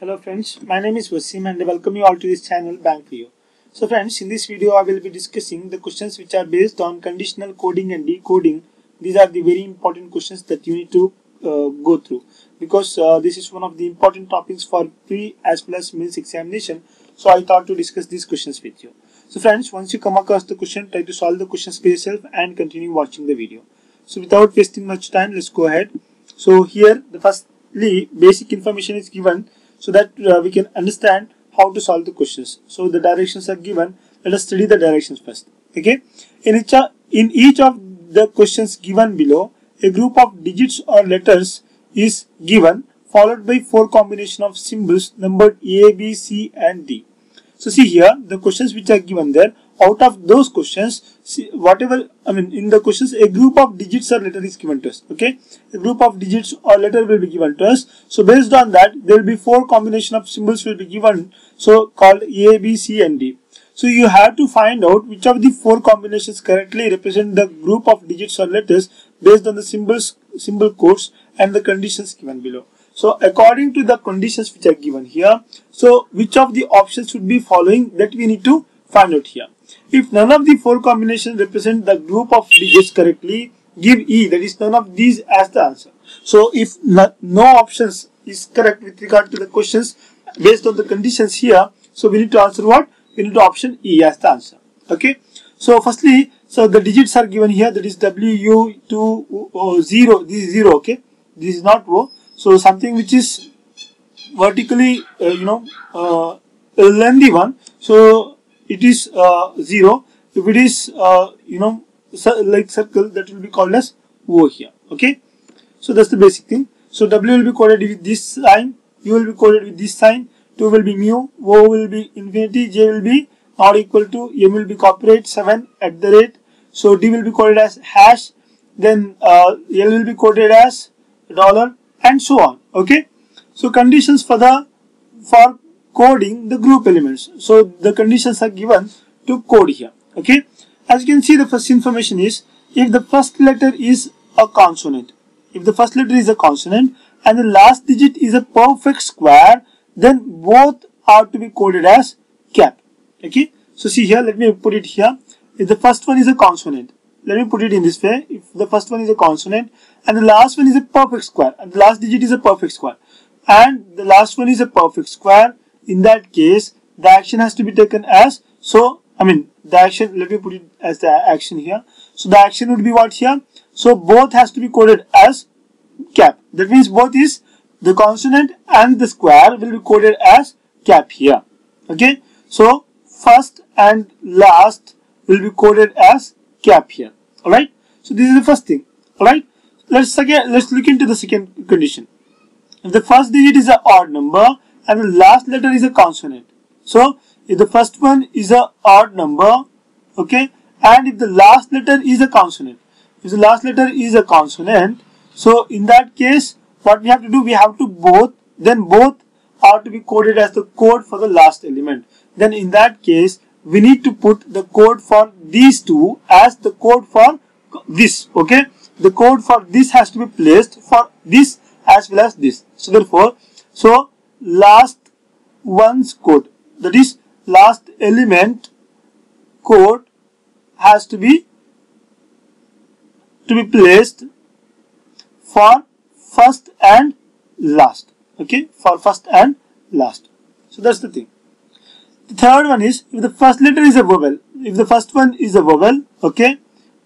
Hello friends, my name is Wasim and I welcome you all to this channel Bank You. So friends, in this video I will be discussing the questions which are based on conditional coding and decoding. These are the very important questions that you need to uh, go through because uh, this is one of the important topics for pre as well as mains examination. So I thought to discuss these questions with you. So friends, once you come across the question, try to solve the questions by yourself and continue watching the video. So without wasting much time, let's go ahead. So here the firstly basic information is given so that uh, we can understand how to solve the questions. So the directions are given. Let us study the directions first. Okay. In each, in each of the questions given below, a group of digits or letters is given followed by four combination of symbols numbered A, B, C and D. So see here the questions which are given there out of those questions see, whatever I mean in the questions a group of digits or letter is given to us okay? A group of digits or letter will be given to us. So based on that there will be four combination of symbols will be given so called A B C and D. So you have to find out which of the four combinations correctly represent the group of digits or letters based on the symbols symbol codes and the conditions given below. So according to the conditions which are given here so which of the options should be following that we need to find out here if none of the four combinations represent the group of digits correctly, give E, that is none of these as the answer. So if no options is correct with regard to the questions based on the conditions here, so we need to answer what? We need to option E as the answer. Okay. So firstly, so the digits are given here, that is W, U, 2, 0, this is 0, okay. This is not O. So something which is vertically, uh, you know, uh, lengthy one. So it is uh, 0 if it is uh, you know like circle that will be called as O here. Okay? So that's the basic thing. So W will be coded with this sign U will be coded with this sign 2 will be mu O will be infinity J will be not equal to M will be copyright 7 at the rate. So D will be coded as hash then uh, L will be coded as dollar and so on. Okay? So conditions for the for coding the group elements. So the conditions are given to code here. Okay. As you can see the first information is if the first letter is a consonant. If the first letter is a consonant and the last digit is a perfect square then both are to be coded as cap. Okay. So see here let me put it here. If the first one is a consonant let me put it in this way if the first one is a consonant and the last one is a perfect square and the last digit is a perfect square and the last one is a perfect square in that case the action has to be taken as so I mean the action let me put it as the action here. So the action would be what here? So both has to be coded as cap. That means both is the consonant and the square will be coded as cap here. Okay? So first and last will be coded as cap here. All right so this is the first thing. All right let's again let's look into the second condition. If the first digit is an odd number and the last letter is a consonant. So if the first one is a odd number, okay, and if the last letter is a consonant, if the last letter is a consonant, so in that case, what we have to do, we have to both, then both are to be coded as the code for the last element. Then in that case, we need to put the code for these two as the code for this, okay. The code for this has to be placed for this as well as this. So therefore, so last one's code. That is last element code has to be to be placed for first and last. Okay? For first and last. So that's the thing. The third one is if the first letter is a vowel if the first one is a vowel okay?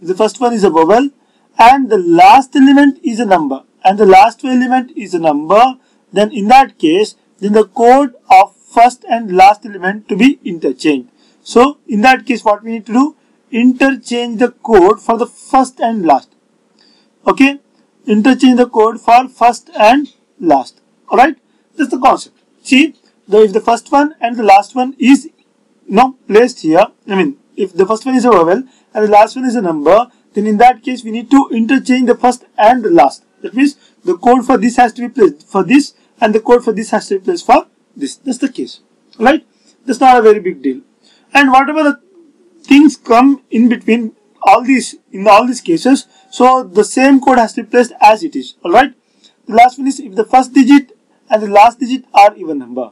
If the first one is a vowel and the last element is a number and the last element is a number then in that case then the code of first and last element to be interchanged. So in that case what we need to do? Interchange the code for the first and last. Okay? Interchange the code for first and last. Alright? That's the concept. See, the, if the first one and the last one is now placed here, I mean, if the first one is a vowel and the last one is a number, then in that case we need to interchange the first and the last. That means the code for this has to be placed for this and the code for this has to be placed for this. That's the case, right? That's not a very big deal. And whatever the things come in between all these, in all these cases, so the same code has to be placed as it is, alright? The last one is if the first digit and the last digit are even number.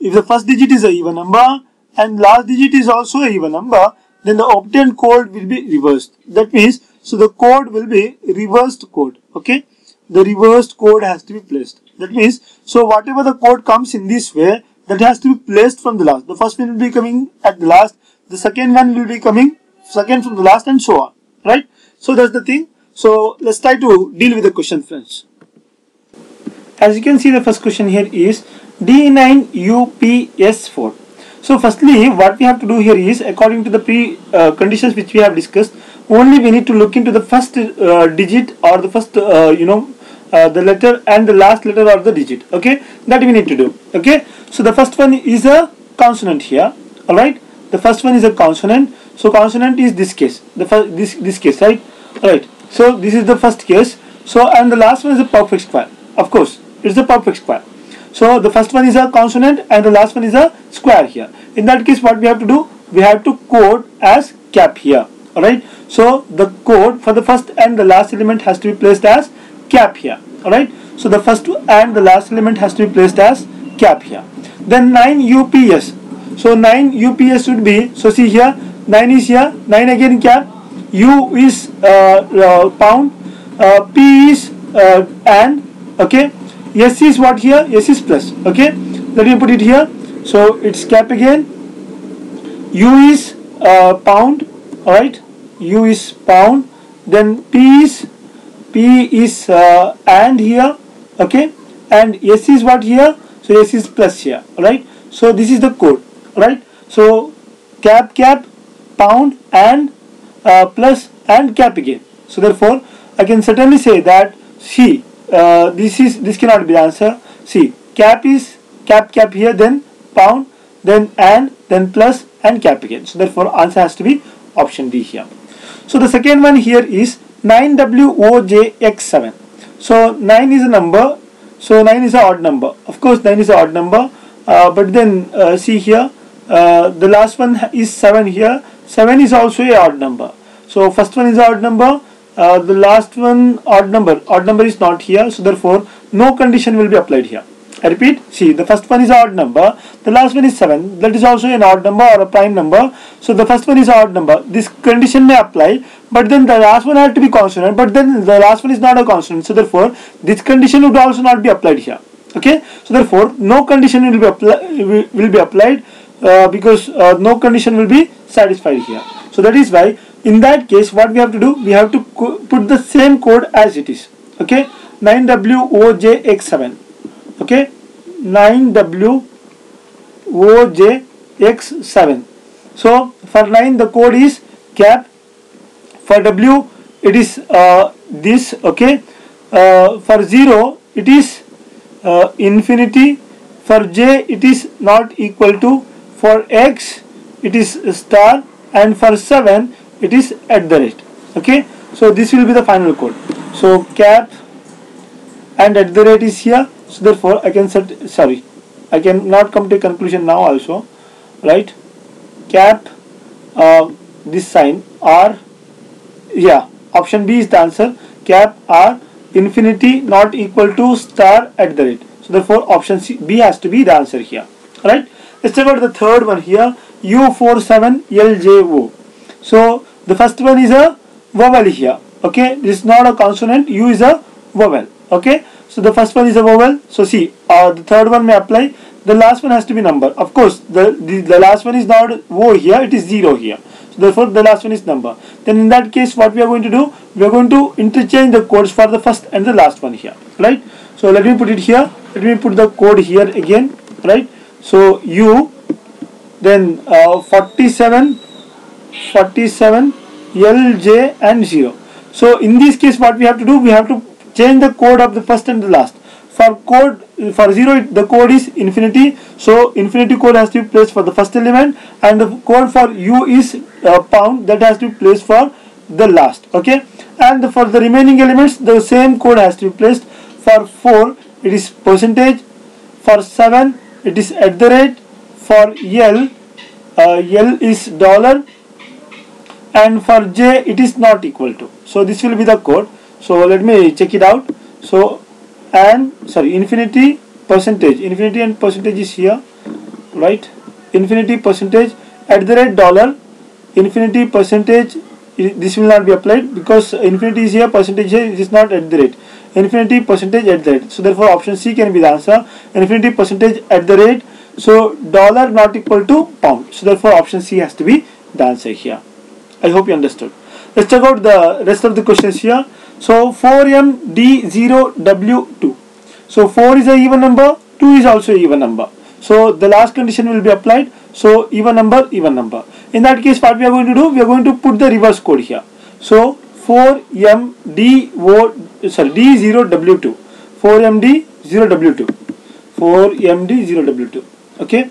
If the first digit is a even number and last digit is also a even number, then the obtained code will be reversed. That means, so the code will be reversed code. Okay, the reversed code has to be placed. That means, so whatever the code comes in this way, that has to be placed from the last. The first one will be coming at the last. The second one will be coming second from the last, and so on. Right. So that's the thing. So let's try to deal with the question, friends. As you can see, the first question here is D9UPS4. So firstly, what we have to do here is, according to the pre uh, conditions which we have discussed, only we need to look into the first uh, digit or the first, uh, you know, uh, the letter and the last letter or the digit. Okay, that we need to do. Okay, so the first one is a consonant here. All right, the first one is a consonant. So consonant is this case, the first this this case, right? All right. So this is the first case. So and the last one is a perfect square. Of course, it's a perfect square. So the first one is a consonant and the last one is a square here. In that case what we have to do? We have to code as cap here. Alright. So the code for the first and the last element has to be placed as cap here. Alright. So the first and the last element has to be placed as cap here. Then 9 UPS. So 9 UPS should be, so see here, 9 is here, 9 again cap, U is uh, uh, pound, uh, P is uh, and, okay, S is what here? S is plus. Okay. Let me put it here. So it's cap again. U is uh, pound. Alright. U is pound. Then P is P is uh, and here. Okay. And S is what here? So S is plus here. right So this is the code. Right. So cap cap pound and uh, plus and cap again. So therefore I can certainly say that C uh, this is this cannot be the answer see cap is cap cap here then pound then and then plus and cap again so therefore answer has to be option D here so the second one here is 9WOJX7 so 9 is a number. So 9 is an odd number. Of course 9 is an odd number. Uh, but then uh, see here uh, the last one is 7 here. 7 is also a odd number. So first one is odd number. Uh, the last one odd number. Odd number is not here. So therefore no condition will be applied here I repeat see the first one is odd number. The last one is 7 that is also an odd number or a prime number. So the first one is odd number. This condition may apply but then the last one had to be consonant but then the last one is not a consonant. So therefore this condition would also not be applied here. Okay? So therefore no condition will be, apply, will be applied uh, because uh, no condition will be satisfied here. So that is why in that case what we have to do we have to put the same code as it is. Okay? 9WOJX7 okay? 9WOJX7 so for 9 the code is cap. For W it is uh, this okay? Uh, for 0 it is uh, infinity. For J it is not equal to. For X it is star. And for 7 it is at the rate. Okay? So this will be the final code. So cap and at the rate is here so therefore I can set sorry I can not come to a conclusion now also right? Cap uh, this sign R yeah option B is the answer. Cap R infinity not equal to star at the rate. So therefore option C, B has to be the answer here right? Let's check out the third one here U47LJO so the first one is a vowel here okay? This is not a consonant u is a vowel okay? So the first one is a vowel so see uh, the third one may apply. The last one has to be number. Of course the, the, the last one is not o here. It is 0 here. So therefore the last one is number. Then in that case what we are going to do? We are going to interchange the codes for the first and the last one here. Right? So let me put it here. Let me put the code here again. Right? So u then uh, 47 47 LJ and 0 so in this case what we have to do? We have to change the code of the first and the last. For code for 0 the code is infinity. So infinity code has to be placed for the first element and the code for u is uh, pound. That has to be placed for the last okay? And for the remaining elements the same code has to be placed. For 4 it is percentage. For 7 it is at the rate. For L uh, L is dollar. And for j it is not equal to. So this will be the code so let me check it out. So and sorry infinity percentage. Infinity and percentage is here right? Infinity percentage at the rate dollar. Infinity percentage this will not be applied because infinity is here percentage here it is not at the rate. Infinity percentage at the rate. So therefore option c can be the answer. Infinity percentage at the rate. So dollar not equal to pound. So therefore option c has to be the answer here. I hope you understood. Let's check out the rest of the questions here so 4md0w2 so 4 is a even number 2 is also even number. So the last condition will be applied. So even number even number. In that case what we are going to do? We are going to put the reverse code here. So 4md sorry d0w2 4md0w2 4md0w2 okay?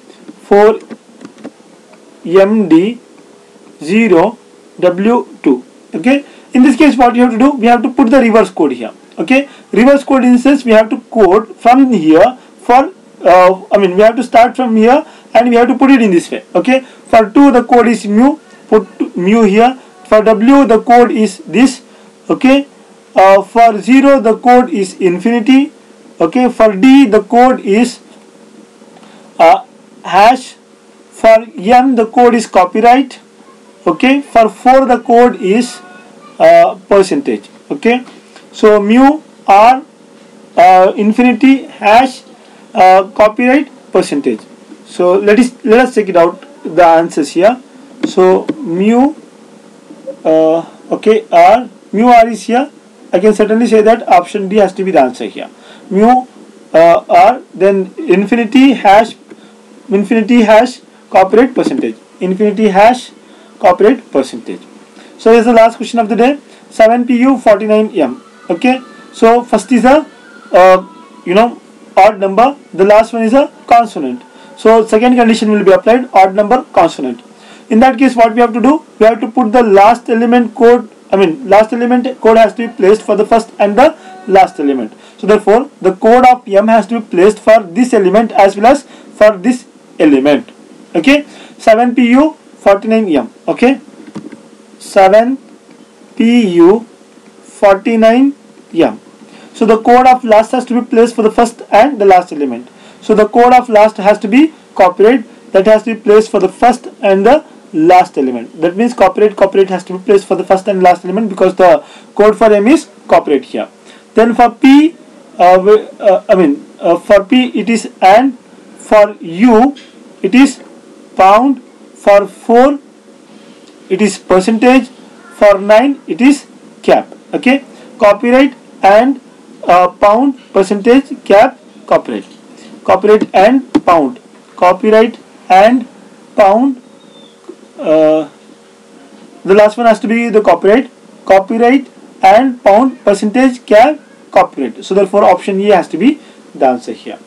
4md0w2 okay in this case what you have to do we have to put the reverse code here okay? Reverse code instance we have to code from here for uh, I mean we have to start from here and we have to put it in this way okay? For 2 the code is mu put mu here. For w the code is this okay? Uh, for 0 the code is infinity okay? For d the code is uh, hash. For m the code is copyright okay? For 4 the code is uh, percentage okay? So mu r uh, infinity hash uh, copyright percentage. So let us let us check it out the answers here. So mu uh, okay r mu r is here. I can certainly say that option D has to be the answer here. Mu uh, r then infinity hash infinity hash copyright percentage. Infinity hash copyright percentage so is the last question of the day. 7pu 49m okay? So first is a uh, you know odd number. The last one is a consonant. So second condition will be applied. Odd number consonant. In that case what we have to do? We have to put the last element code I mean last element code has to be placed for the first and the last element. So therefore the code of m has to be placed for this element as well as for this element. Okay? 7pu 49m okay 7pu 49m so the code of last has to be placed for the first and the last element. So the code of last has to be copyright that has to be placed for the first and the last element. That means copyright copyright has to be placed for the first and last element because the code for M is copyright here. Then for P, uh, uh, I mean uh, for P it is and for U it is pound for 4 it is percentage for 9 it is cap okay? Copyright and uh, pound percentage cap copyright. Copyright and pound. Copyright and pound uh, the last one has to be the copyright. Copyright and pound percentage cap copyright. So therefore option E has to be the answer here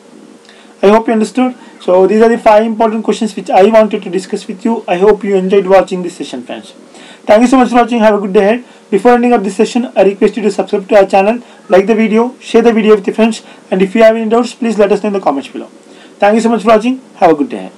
I hope you understood so these are the five important questions which I wanted to discuss with you I hope you enjoyed watching this session friends thank you so much for watching have a good day ahead before ending up this session, I request you to subscribe to our channel, like the video, share the video with your friends, and if you have any doubts, please let us know in the comments below. Thank you so much for watching. Have a good day.